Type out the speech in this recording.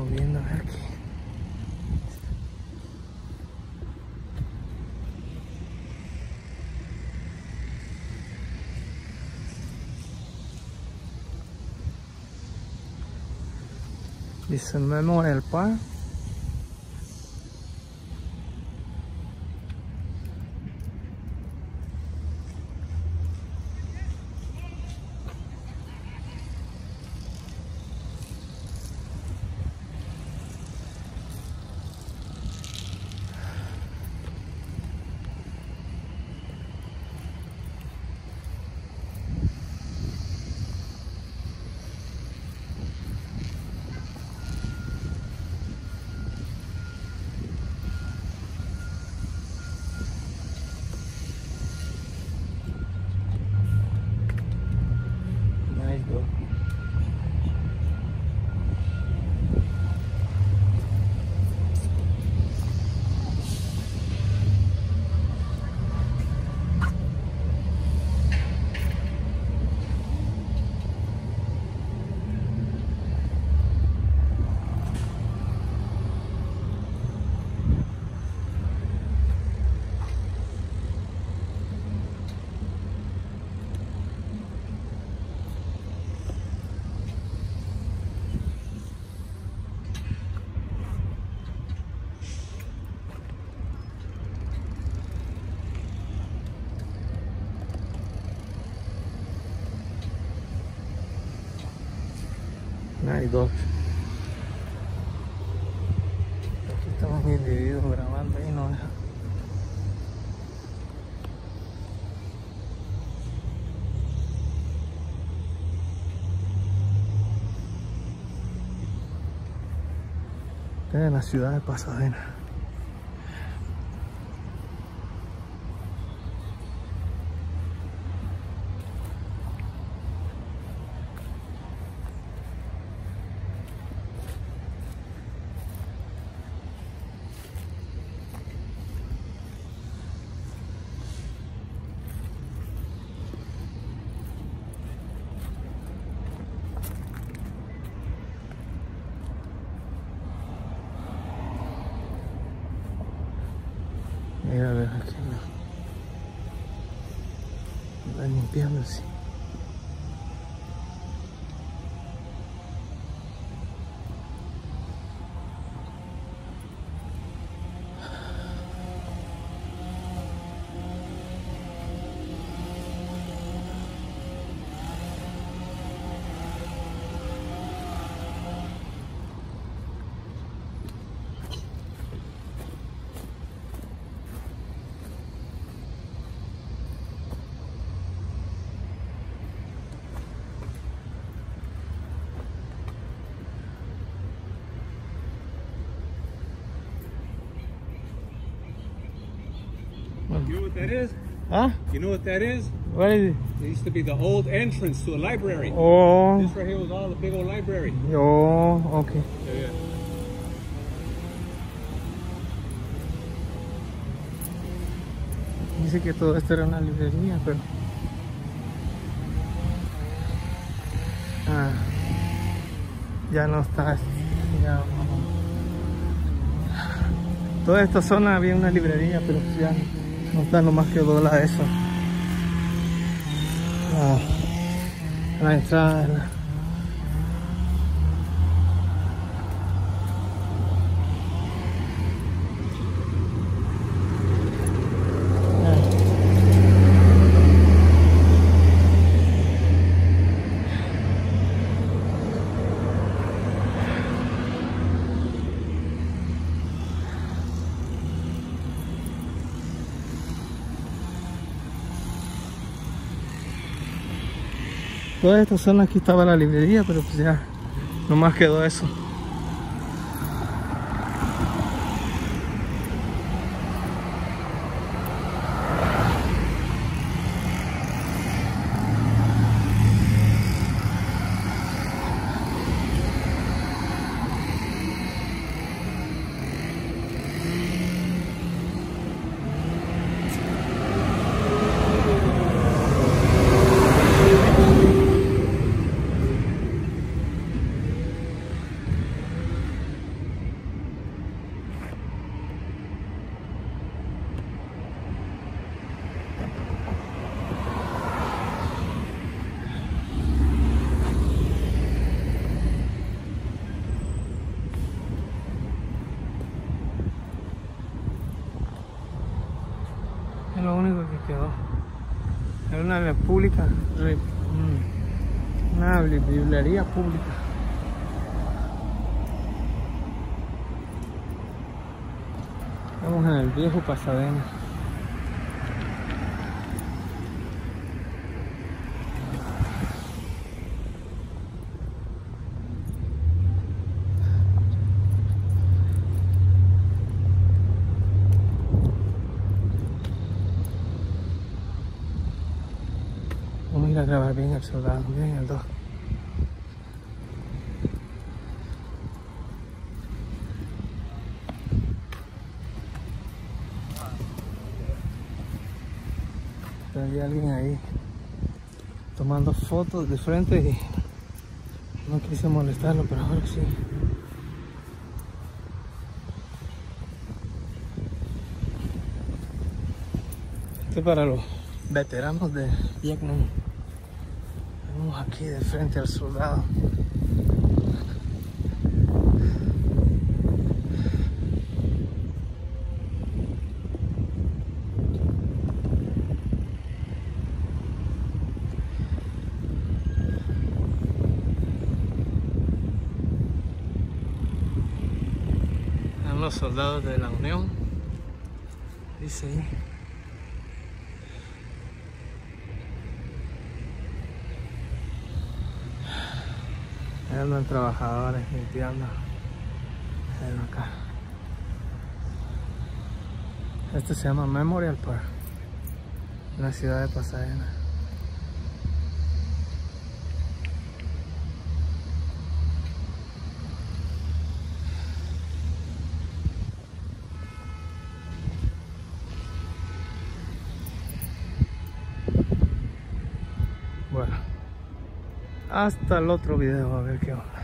Estamos viendo a ver qué. Dice Memo el pan. 92 aquí estamos individuos grabando y no deja Esta es la ciudad de Pasadena. Mira, a ver aquí. Está You know what that is? ¿Ah? You know what that is? What is it? It used to be the old entrance to a library. Oh, This right here was all the big old library. oh, okay. Yeah, yeah. Dice que todo esto era una librería, pero... Ah, ya no está... Ya... Toda esta zona había una librería, pero ya no está, nomás quedó la eso. La, la entrada. Toda esta zona aquí estaba la librería, pero pues ya nomás quedó eso. es lo único que quedó. era una república, mm, una biblería pública. Estamos en el viejo Pasadena. A grabar bien el soldado, bien el 2. Hay alguien ahí tomando fotos de frente y no quise molestarlo, pero ahora sí. Este para los veteranos de Vietnam. Aquí de frente al soldado. Los soldados de la Unión. Dice ahí. Andan trabajadores limpiando el acá. Este se llama Memorial Park, en la ciudad de Pasadena. Hasta el otro video a ver qué onda